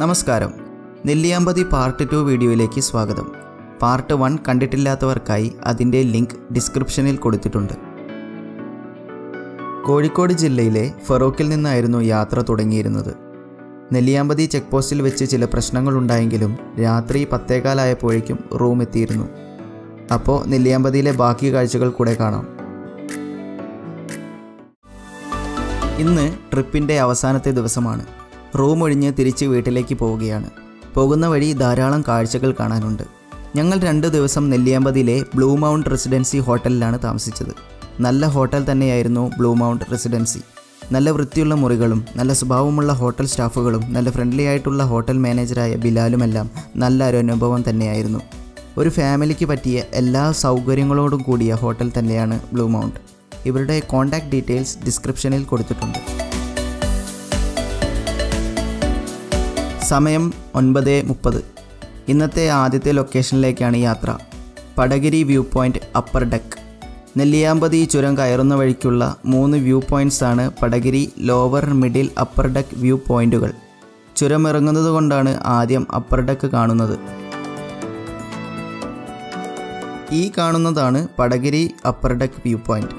നമസ്കാരം. Nelliyampathy part two വീഡിയോയിലേക്ക് സ്വാഗതം. പാർട്ട് വൺ കണ്ടിട്ടില്ലാത്തവർക്കായി അതിന്റെ ലിങ്ക് ഡിസ്ക്രിപ്ഷനിൽ കൊടുത്തിട്ടുണ്ട്. കോഴിക്കോട് ജില്ലയിലെ ഫറോക്കിൽ നിന്നായിരുന്നു യാത്ര തുടങ്ങിയിരുന്നത്. നെല്ലിയാമ്പതി ചെക്ക് പോസ്റ്റിൽ വെച്ച് ചില പ്രശ്നങ്ങൾ ഉണ്ടായെങ്കിലും രാത്രി പത്തേകാലായപ്പോഴേക്കും റൂം എത്തിയിരുന്നു. അപ്പോൾ നെല്ലിയാമ്പതിയിലെ ബാക്കി കാഴ്ചകൾ കൂടെ കാണാം. ഇന്ന് ട്രിപ്പിന്റെ അവസാനത്തെ ദിവസമാണ്. റൂം ഒഴിഞ്ഞ് തിരിച്ച് വീട്ടിലേക്ക് പോവുകയാണ്. പോകുന്ന വഴി ധാരാളം കാഴ്ചകൾ കാണാനുണ്ട്. ഞങ്ങൾ രണ്ട് ദിവസം നെല്ലിയാമ്പതിയിലെ ബ്ലൂ മൗണ്ട് റെസിഡൻസി ഹോട്ടലിലാണ് താമസിച്ചത്. നല്ല ഹോട്ടൽ തന്നെയായിരുന്നു ബ്ലൂ മൗണ്ട് റെസിഡൻസി. നല്ല വൃത്തിയുള്ള മുറികളും നല്ല സ്വഭാവമുള്ള ഹോട്ടൽ സ്റ്റാഫുകളും നല്ല ഫ്രണ്ട്ലി ആയിട്ടുള്ള ഹോട്ടൽ മാനേജറായ ബിലാലുമെല്ലാം നല്ല ഒരു അനുഭവം തന്നെയായിരുന്നു. ഒരു ഫാമിലിക്ക് പറ്റിയ എല്ലാ സൗകര്യങ്ങളോടും കൂടിയ ഹോട്ടൽ തന്നെയാണ് ബ്ലൂ മൗണ്ട്. ഇവരുടെ കോൺടാക്ട് ഡീറ്റെയിൽസ് ഡിസ്ക്രിപ്ഷനിൽ കൊടുത്തിട്ടുണ്ട്. സമയം ഒൻപത് മുപ്പത്. ഇന്നത്തെ ആദ്യത്തെ ലൊക്കേഷനിലേക്കാണ് യാത്ര. Padagiri view point upper deck. Nelliyampathy ചുരം കയറുന്ന വഴിക്കുള്ള മൂന്ന് view പോയിന്റ്സാണ് Padagiri lower middle upper deck view പോയിന്റുകൾ ചുരം ഇറങ്ങുന്നത് കൊണ്ടാണ് ആദ്യം അപ്പർ ഡെക്ക് കാണുന്നത്. ഈ കാണുന്നതാണ് Padagiri upper deck view point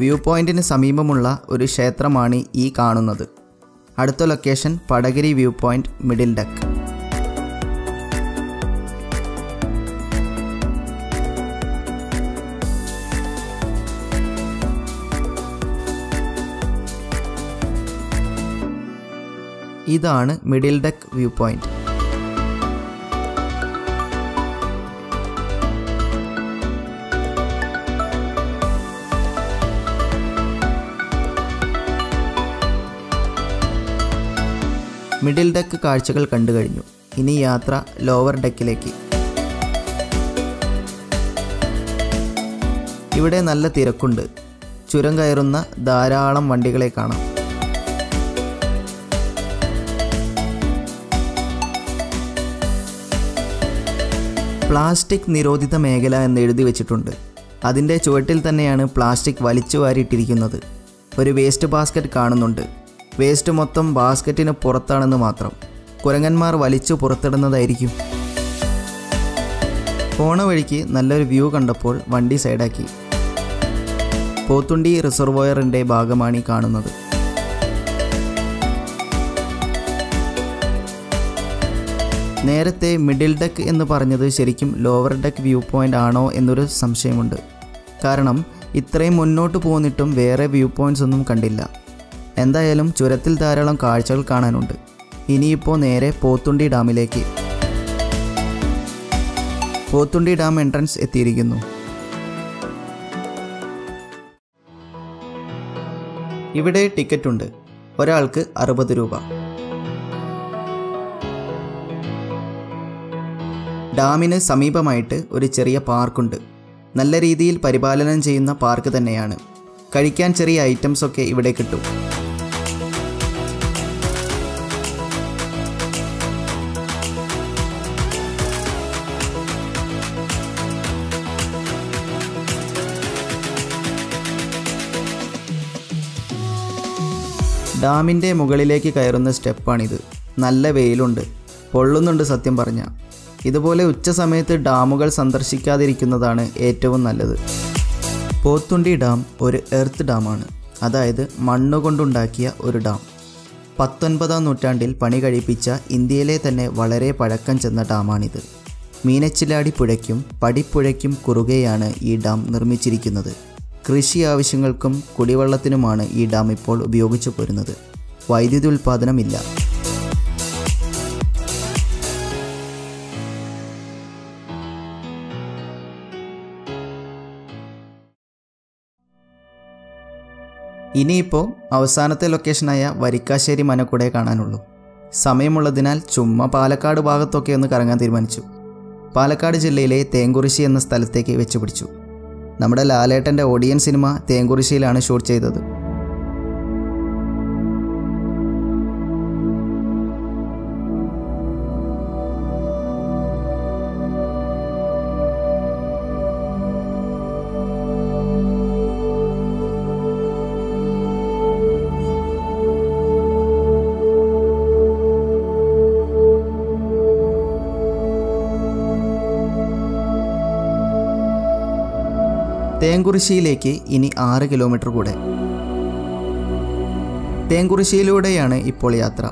view പോയിന്റിന് സമീപമുള്ള ഒരു ക്ഷേത്രമാണ് ഈ കാണുന്നത്. അടുത്ത location Padagiri view point middle deck. ഇതാണ് middle deck view point. Middle deck കാഴ്ചകൾ കണ്ടു കഴിഞ്ഞു. ഇനി യാത്ര ലോവർ ഡെക്കിലേക്ക്. ഇവിടെ നല്ല തിരക്കുണ്ട്. ചുരം കയറുന്ന ധാരാളം വണ്ടികളെ കാണാം. പ്ലാസ്റ്റിക് നിരോധിത മേഖല എന്ന് എഴുതി വെച്ചിട്ടുണ്ട്. അതിന്റെ ചുവട്ടിൽ തന്നെയാണ് പ്ലാസ്റ്റിക് വലിച്ചു വാരിയിട്ടിരിക്കുന്നത്. ഒരു വേസ്റ്റ് ബാസ്ക്കറ്റ് കാണുന്നുണ്ട്. വേസ്റ്റ് മൊത്തം ബാസ്ക്കറ്റിന് പുറത്താണെന്ന് മാത്രം. കുരങ്ങന്മാർ വലിച്ചു പുറത്തിടുന്നതായിരിക്കും. പോണ വഴിക്ക് നല്ലൊരു വ്യൂ കണ്ടപ്പോൾ വണ്ടി സൈഡാക്കി. പോത്തുണ്ടി റിസർവോയറിന്റെ ഭാഗമാണ് ഈ കാണുന്നത്. നേരത്തെ മിഡിൽ ഡെക്ക് എന്ന് പറഞ്ഞത് ശരിക്കും ലോവർ ഡെക്ക് വ്യൂ പോയിന്റ് ആണോ എന്നൊരു സംശയമുണ്ട്. കാരണം ഇത്രയും മുന്നോട്ട് പോന്നിട്ടും വേറെ വ്യൂ പോയിന്റ്സ് ഒന്നും കണ്ടില്ല. എന്തായാലും ചുരത്തിൽ ധാരാളം കാഴ്ചകൾ കാണാനുണ്ട്. ഇനിയിപ്പോൾ നേരെ പോത്തുണ്ടി ഡാമിലേക്ക്. പോത്തുണ്ടി ഡാം എൻട്രൻസ് എത്തിയിരിക്കുന്നു. ഇവിടെ ടിക്കറ്റ് ഉണ്ട്. ഒരാൾക്ക് അറുപത് രൂപ. ഡാമിന് സമീപമായിട്ട് ഒരു ചെറിയ പാർക്കുണ്ട്. നല്ല രീതിയിൽ പരിപാലനം ചെയ്യുന്ന പാർക്ക് തന്നെയാണ്. കഴിക്കാൻ ചെറിയ ഐറ്റംസ് ഒക്കെ ഇവിടെ കിട്ടും. ഡാമിന്റെ മുകളിലേക്ക് കയറുന്ന സ്റ്റെപ്പാണിത്. നല്ല വെയിലുണ്ട്. പൊള്ളുന്നുണ്ട് സത്യം പറഞ്ഞ. ഇതുപോലെ ഉച്ച സമയത്ത് ഡാമുകൾ സന്ദർശിക്കാതിരിക്കുന്നതാണ് ഏറ്റവും നല്ലത്. പോത്തുണ്ടി ഡാം ഒരു എർത്ത് ഡാമാണ്. അതായത് മണ്ണുകൊണ്ടുണ്ടാക്കിയ ഒരു ഡാം. പത്തൊൻപതാം നൂറ്റാണ്ടിൽ പണി കഴിപ്പിച്ച ഇന്ത്യയിലെ തന്നെ വളരെ പഴക്കം ചെന്ന ഡാമാണിത്. മീനച്ചിലാടി പുഴയ്ക്കും പടിപ്പുഴയ്ക്കും കുറുകെയാണ് ഈ ഡാം നിർമ്മിച്ചിരിക്കുന്നത്. കൃഷി ആവശ്യങ്ങൾക്കും കുടിവെള്ളത്തിനുമാണ് ഈ ഡാം ഇപ്പോൾ ഉപയോഗിച്ചു പോരുന്നത്. വൈദ്യുതി ഉൽപ്പാദനമില്ല ഇനിയിപ്പോൾ അവസാനത്തെ ലൊക്കേഷനായ വരിക്കാശ്ശേരി മനക്കൂടെ കാണാനുള്ളൂ. സമയമുള്ളതിനാൽ ചുമ്മാ പാലക്കാട് ഭാഗത്തൊക്കെ ഒന്ന് കറങ്ങാൻ തീരുമാനിച്ചു. പാലക്കാട് ജില്ലയിലെ തേങ്കുറിശി എന്ന സ്ഥലത്തേക്ക് വെച്ച് പിടിച്ചു നമ്മുടെ ലാലേട്ടന്റെ ഓഡിയൻ സിനിമ തേങ്കുറിശിയിലാണ് ഷൂട്ട് ചെയ്തത്. തേങ്കുറിശ്ശിയിലേക്ക് ഇനി ആറ് കിലോമീറ്റർ കൂടെ. തേങ്കുറിശ്ശിയിലൂടെയാണ് ഇപ്പോൾ യാത്ര.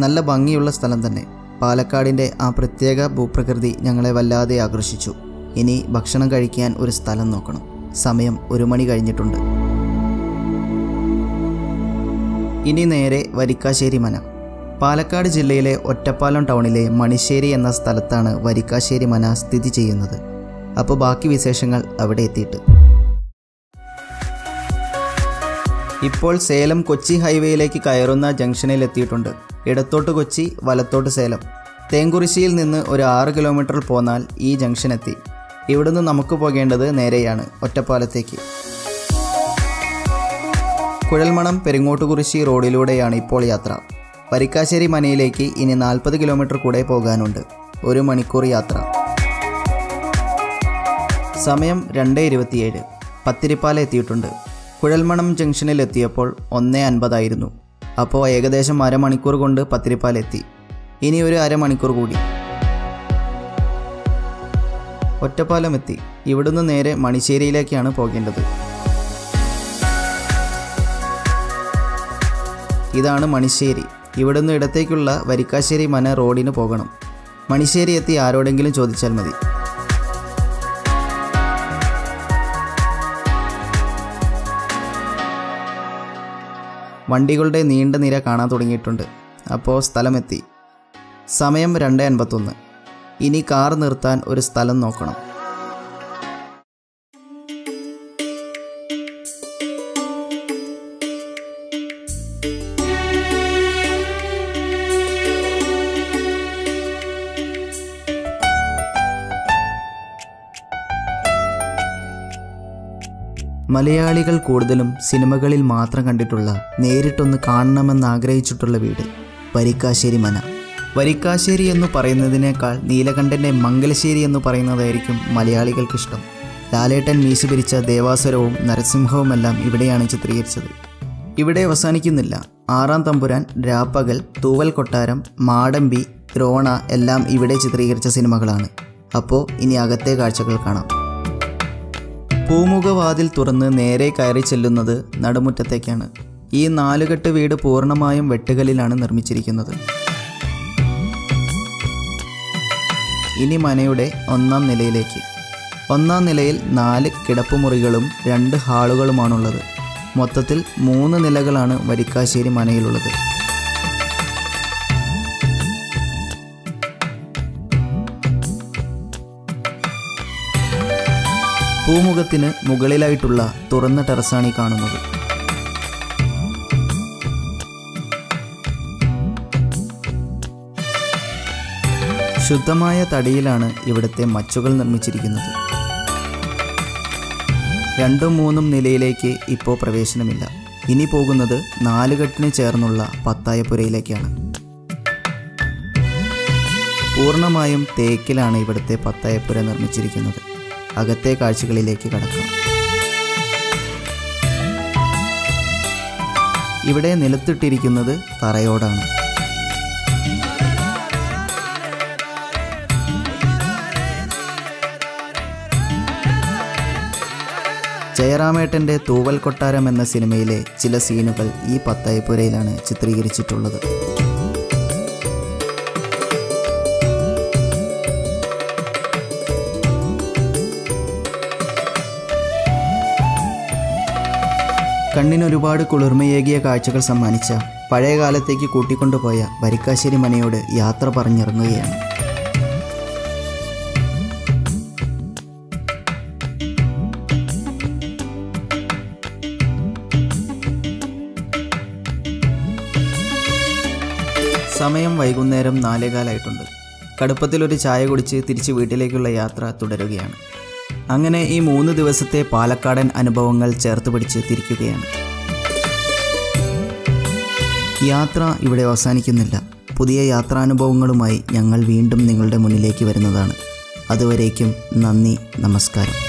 നല്ല ഭംഗിയുള്ള സ്ഥലം തന്നെ. പാലക്കാടിന്റെ ആ പ്രത്യേക ഭൂപ്രകൃതി ഞങ്ങളെ വല്ലാതെ ആകർഷിച്ചു. ഇനി ഭക്ഷണം കഴിക്കാൻ ഒരു സ്ഥലം നോക്കണം. സമയം ഒരു മണി കഴിഞ്ഞിട്ടുണ്ട്. ഇനി നേരെ വരിക്കാശ്ശേരി മന പാലക്കാട് ജില്ലയിലെ ഒറ്റപ്പാലം ടൗണിലെ മണിശ്ശേരി എന്ന സ്ഥലത്താണ് വരിക്കാശ്ശേരി മന സ്ഥിതി ചെയ്യുന്നത്. അപ്പോൾ ബാക്കി വിശേഷങ്ങൾ അവിടെ എത്തിയിട്ട്. ഇപ്പോൾ സേലം കൊച്ചി ഹൈവേയിലേക്ക് കയറുന്ന ജംഗ്ഷനിൽ എത്തിയിട്ടുണ്ട്. ഇടത്തോട്ട് കൊച്ചി വലത്തോട്ട് സേലം. തേങ്കുറിശ്ശിയിൽ നിന്ന് ഒരു ആറ് കിലോമീറ്റർ പോന്നാൽ ഈ ജംഗ്ഷൻ എത്തി. ഇവിടുന്ന് നമുക്ക് പോകേണ്ടത് നേരെയാണ് ഒറ്റപ്പാലത്തേക്ക്. കുഴൽമണം പെരിങ്ങോട്ടുകുറിശ്ശി റോഡിലൂടെയാണ് ഇപ്പോൾ യാത്ര. പരിക്കാശ്ശേരി മനയിലേക്ക് ഇനി നാൽപ്പത് കിലോമീറ്റർ കൂടെ പോകാനുണ്ട്. ഒരു മണിക്കൂർ യാത്ര. സമയം രണ്ട് ഇരുപത്തിയേഴ്. പത്തിരിപ്പാല എത്തിയിട്ടുണ്ട്. കുഴൽമണം ജംഗ്ഷനിൽ എത്തിയപ്പോൾ ഒന്നേ അൻപതായിരുന്നു. അപ്പോൾ ഏകദേശം അരമണിക്കൂർ കൊണ്ട് പത്തിരിപ്പാല എത്തി. ഇനി ഒരു അരമണിക്കൂർ കൂടി. ഒറ്റപ്പാലം എത്തി. ഇവിടുന്ന് നേരെ മണിശ്ശേരിയിലേക്കാണ് പോകേണ്ടത്. ഇതാണ് മണിശ്ശേരി ഇവിടുന്ന് ഇടത്തേക്കുള്ള വരിക്കാശ്ശേരി മന റോഡിന് പോകണം. മണിശ്ശേരി എത്തി ആരോടെങ്കിലും ചോദിച്ചാൽ മതി. വണ്ടികളുടെ നീണ്ട നിര കാണാൻ തുടങ്ങിയിട്ടുണ്ട്. അപ്പോൾ സ്ഥലമെത്തി. സമയം രണ്ട് അൻപത്തൊന്ന്. ഇനി കാർ നിർത്താൻ ഒരു സ്ഥലം നോക്കണം. മലയാളികൾ കൂടുതലും സിനിമകളിൽ മാത്രം കണ്ടിട്ടുള്ള നേരിട്ടൊന്ന് കാണണമെന്ന് ആഗ്രഹിച്ചിട്ടുള്ള വീട് വരിക്കാശ്ശേരി മന. വരിക്കാശ്ശേരി എന്ന് പറയുന്നതിനേക്കാൾ നീലകണ്ഠന്റെ മംഗലശ്ശേരി എന്ന് പറയുന്നതായിരിക്കും മലയാളികൾക്കിഷ്ടം. ലാലേട്ടൻ മീശ പിരിച്ച ദേവാസുരവും നരസിംഹവുമെല്ലാം ഇവിടെയാണ് ചിത്രീകരിച്ചത്. ഇവിടെ അവസാനിക്കുന്നില്ല. ആറാം തമ്പുരാൻ രാപ്പകൽ തൂവൽ കൊട്ടാരം മാടമ്പി ദ്രോണ എല്ലാം ഇവിടെ ചിത്രീകരിച്ച സിനിമകളാണ്. അപ്പോൾ ഇനി അകത്തെ കാഴ്ചകൾ കാണാം. പൂമുഖവാതിൽ തുറന്ന് നേരെ കയറി ചെല്ലുന്നത് നടുമുറ്റത്തേക്കാണ്. ഈ നാലുകെട്ട് വീട് പൂർണമായും വെട്ടുകലിലാണ് നിർമ്മിച്ചിരിക്കുന്നത്. ഇനി മനയുടെ ഒന്നാം നിലയിലേക്ക്. ഒന്നാം നിലയിൽ നാല് കിടപ്പുമുറികളും രണ്ട് ഹാളുകളുമാണുള്ളത്. മൊത്തത്തിൽ മൂന്ന് നിലകളാണ് വരിക്കാശ്ശേരി മനയിലുള്ളത്. പൂമുഖത്തിന് മുകളിലായിട്ടുള്ള തുറന്ന ടെറസാണ് ഈ കാണുന്നത്. ശുദ്ധമായ തടിയിലാണ് ഇവിടുത്തെ മച്ചുകൾ നിർമ്മിച്ചിരിക്കുന്നത്. രണ്ടും മൂന്നും നിലയിലേക്ക് ഇപ്പോൾ പ്രവേശനമില്ല. ഇനി പോകുന്നത് നാലുകെട്ടിന് ചേർന്നുള്ള പത്തായപ്പുരയിലേക്കാണ്. പൂർണമായും തേക്കിലാണ് ഇവിടുത്തെ പത്തായപ്പുര നിർമ്മിച്ചിരിക്കുന്നത്. അകത്തെ കാഴ്ചകളിലേക്ക് കടക്കാം. ഇവിടെ നിലത്തിട്ടിരിക്കുന്നത് തറയോടാണ്. ജയറാമേട്ടന്റെ തൂവൽ കൊട്ടാരം എന്ന സിനിമയിലെ ചില സീനുകൾ ഈ പത്തായപ്പുരയിലാണ് ചിത്രീകരിച്ചിട്ടുള്ളത്. കണ്ണിനൊരുപാട് കുളിർമയേകിയ കാഴ്ചകൾ സമ്മാനിച്ച പഴയ കാലത്തേക്ക് കൂട്ടിക്കൊണ്ടുപോയ വരിക്കാശ്ശേരി മനയോട് യാത്ര പറഞ്ഞിറങ്ങുകയാണ്. സമയം വൈകുന്നേരം നാലേകാലായിട്ടുണ്ട്. കടുപ്പത്തിലൊരു ചായ കുടിച്ച് തിരിച്ച് വീട്ടിലേക്കുള്ള യാത്ര തുടരുകയാണ്. അങ്ങനെ ഈ മൂന്ന് ദിവസത്തെ പാലക്കാടൻ അനുഭവങ്ങൾ ചേർത്ത് പിടിച്ച് തിരിക്കുകയാണ്. യാത്ര ഇവിടെ അവസാനിക്കുന്നില്ല. പുതിയ യാത്രാനുഭവങ്ങളുമായി ഞങ്ങൾ വീണ്ടും നിങ്ങളുടെ മുന്നിലേക്ക് വരുന്നതാണ്. അതുവരേക്കും നന്ദി നമസ്കാരം.